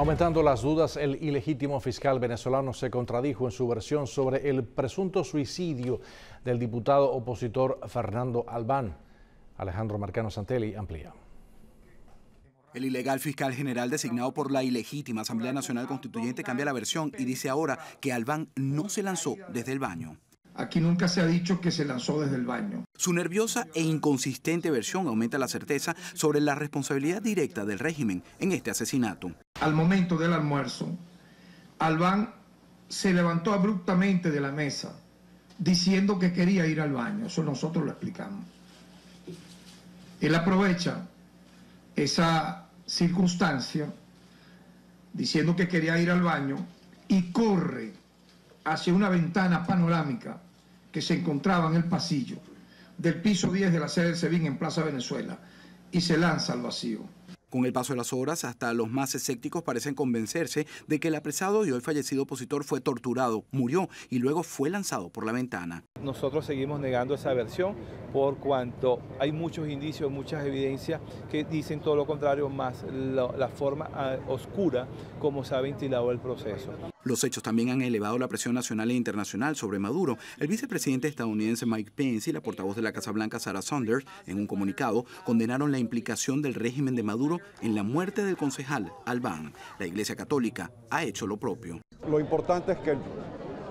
Aumentando las dudas, el ilegítimo fiscal venezolano se contradijo en su versión sobre el presunto suicidio del diputado opositor Fernando Albán. Alejandro Marcano Santelli amplía. El ilegal fiscal general designado por la ilegítima Asamblea Nacional Constituyente cambia la versión y dice ahora que Albán no se lanzó desde el baño. Aquí nunca se ha dicho que se lanzó desde el baño. Su nerviosa e inconsistente versión aumenta la certeza sobre la responsabilidad directa del régimen en este asesinato. Al momento del almuerzo, Albán se levantó abruptamente de la mesa diciendo que quería ir al baño. Eso nosotros lo explicamos. Él aprovecha esa circunstancia diciendo que quería ir al baño y corre hacia una ventana panorámica que se encontraba en el pasillo del piso 10 de la sede del SEBIN en Plaza Venezuela y se lanza al vacío. Con el paso de las horas, hasta los más escépticos parecen convencerse de que el apresado y hoy fallecido opositor fue torturado, murió y luego fue lanzado por la ventana. Nosotros seguimos negando esa versión por cuanto hay muchos indicios, muchas evidencias que dicen todo lo contrario, más la, la forma ah, oscura como se ha ventilado el proceso. Los hechos también han elevado la presión nacional e internacional sobre Maduro. El vicepresidente estadounidense Mike Pence y la portavoz de la Casa Blanca Sarah Sanders, en un comunicado, condenaron la implicación del régimen de Maduro en la muerte del concejal Albán. La Iglesia Católica ha hecho lo propio. Lo importante es que el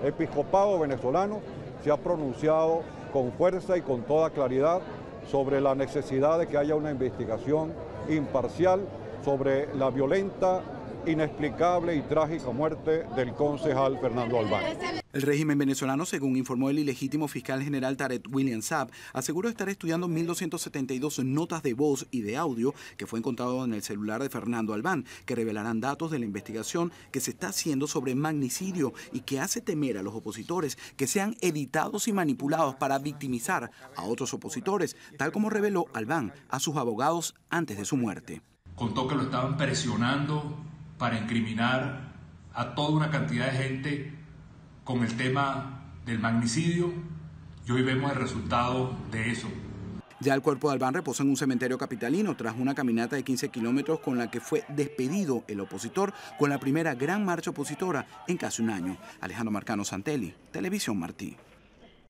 episcopado venezolano se ha pronunciado con fuerza y con toda claridad sobre la necesidad de que haya una investigación imparcial sobre la violenta inexplicable y trágica muerte del concejal Fernando Albán. El régimen venezolano, según informó el ilegítimo fiscal general Tarek William Saab, aseguró estar estudiando 1.272 notas de voz y de audio que fue encontrado en el celular de Fernando Albán, que revelarán datos de la investigación que se está haciendo sobre magnicidio y que hace temer a los opositores que sean editados y manipulados para victimizar a otros opositores, tal como reveló Albán a sus abogados antes de su muerte. Contó que lo estaban presionando para incriminar a toda una cantidad de gente con el tema del magnicidio y hoy vemos el resultado de eso. Ya el cuerpo de Albán reposa en un cementerio capitalino tras una caminata de 15 kilómetros con la que fue despedido el opositor con la primera gran marcha opositora en casi un año. Alejandro Marcano Santelli, Televisión Martí.